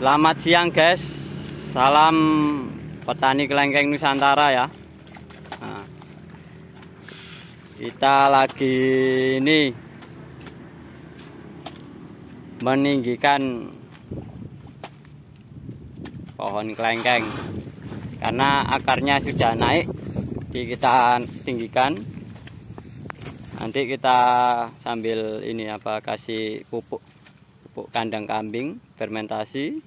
Selamat siang guys. Salam petani kelengkeng Nusantara ya. Nah, Kita lagi ini Meninggikan Pohon kelengkeng Karena akarnya sudah naik Jadi kita tinggikan. Nanti kita sambil ini apa kasih pupuk pupuk kandang kambing fermentasi.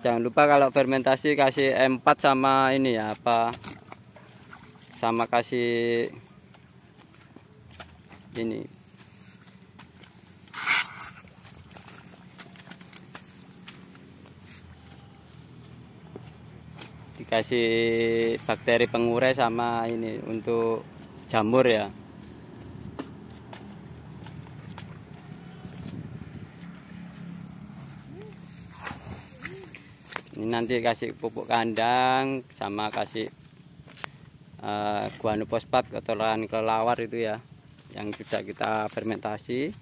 Jangan lupa kalau fermentasi kasih M4 sama ini ya apa? Sama kasih ini. Dikasih bakteri pengurai sama ini untuk jamur ya ini nanti kasih pupuk kandang sama kasih uh, guano fosfat kotoran kelelawar itu ya yang sudah kita fermentasi.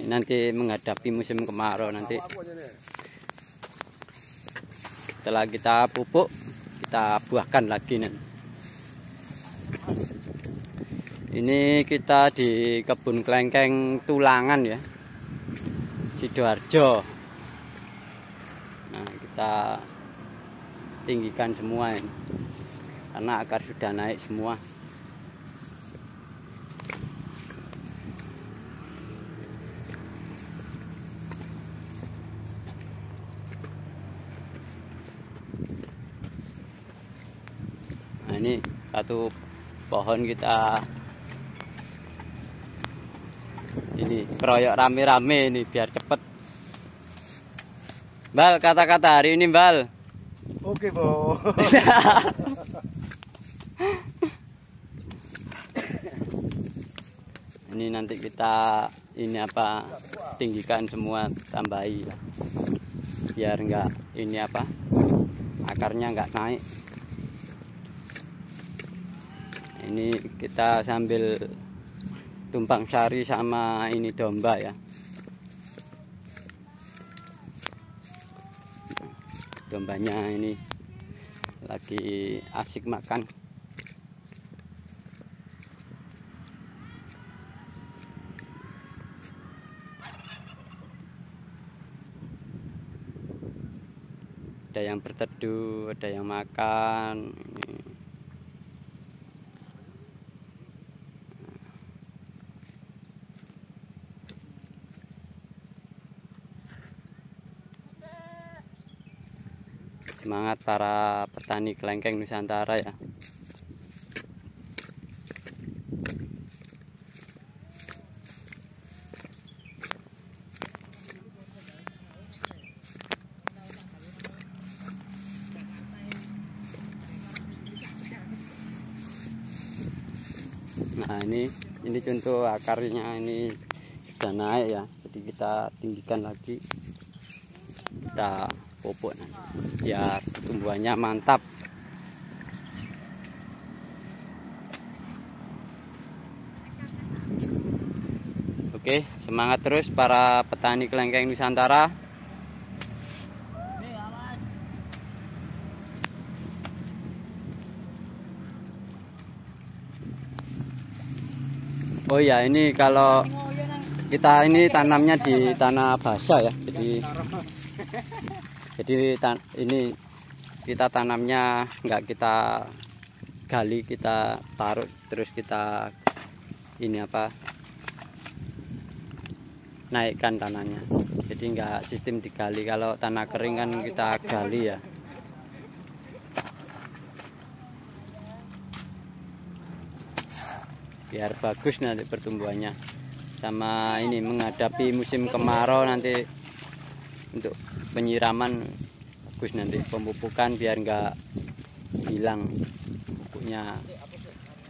Ini nanti menghadapi musim kemarau nanti. Setelah kita pupuk kita buahkan lagi nih. Ini kita di kebun kelengkeng tulangan ya Sidoarjo kita tinggikan semua ini. Karena akar sudah naik semua. Nah ini satu pohon kita ini keroyok rame-rame ini biar cepet Bal, kata-kata hari ini, Bal. Oke, Bo. ini nanti kita ini apa tinggikan semua tambahi biar enggak ini apa akarnya enggak naik ini kita sambil tumpang sari sama ini domba ya dombanya ini lagi asik makan. Ada yang berteduh ada yang makan semangat para petani kelengkeng Nusantara ya. Nah ini ini contoh akarnya ini sudah naik ya. Jadi kita tinggikan lagi. Kita pupuk nanti biar tumbuhannya mantap Oke, semangat terus para petani kelengkeng Nusantara. Oh ya, ini kalau kita ini tanamnya di tanah basah ya. Jadi jadi ini kita tanamnya nggak kita gali kita taruh terus kita ini apa naikkan tanahnya. Jadi nggak sistem digali. Kalau tanah kering kan kita gali ya. Biar bagus nanti pertumbuhannya. Sama ini menghadapi musim kemarau nanti untuk penyiraman. Bagus nanti pemupukan biar enggak hilang pupuknya.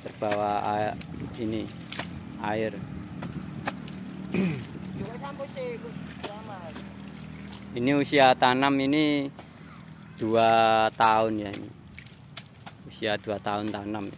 Terbawa air, ini air. Ini usia tanam ini dua tahun ya ini. Usia dua tahun tanam